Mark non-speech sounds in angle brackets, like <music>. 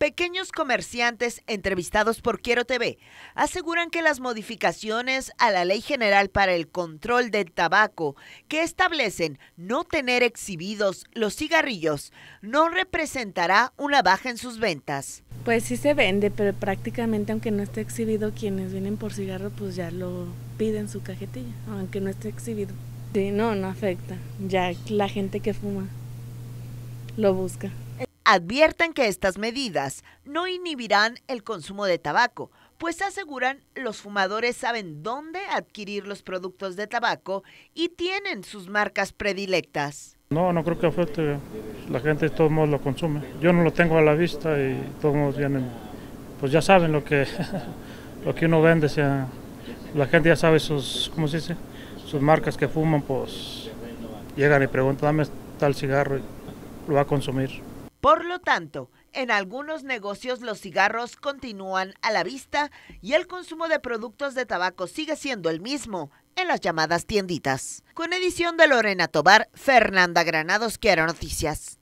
Pequeños comerciantes entrevistados por Quiero TV aseguran que las modificaciones a la Ley General para el Control del Tabaco que establecen no tener exhibidos los cigarrillos no representará una baja en sus ventas. Pues sí se vende, pero prácticamente aunque no esté exhibido, quienes vienen por cigarro pues ya lo piden su cajetilla, aunque no esté exhibido. Sí, no, no afecta. Ya la gente que fuma lo busca advierten que estas medidas no inhibirán el consumo de tabaco, pues aseguran los fumadores saben dónde adquirir los productos de tabaco y tienen sus marcas predilectas. No, no creo que afecte. La gente de todos modos lo consume. Yo no lo tengo a la vista y todos modos vienen, pues ya saben lo que, <laughs> lo que uno vende. Sea, la gente ya sabe sus, ¿cómo se dice? Sus marcas que fuman, pues llegan y preguntan, dame tal cigarro y lo va a consumir. Por lo tanto, en algunos negocios los cigarros continúan a la vista y el consumo de productos de tabaco sigue siendo el mismo en las llamadas tienditas. Con edición de Lorena Tobar, Fernanda Granados, Quiero Noticias.